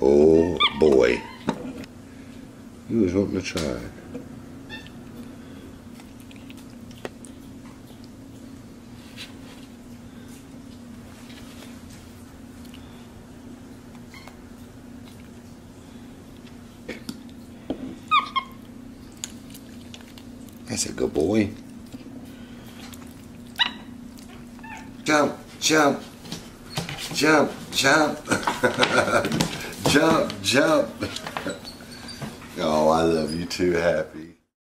Oh boy. He was wanting to try. That's a good boy. Jump, jump, jump, jump, jump, jump. oh, I love you too, Happy.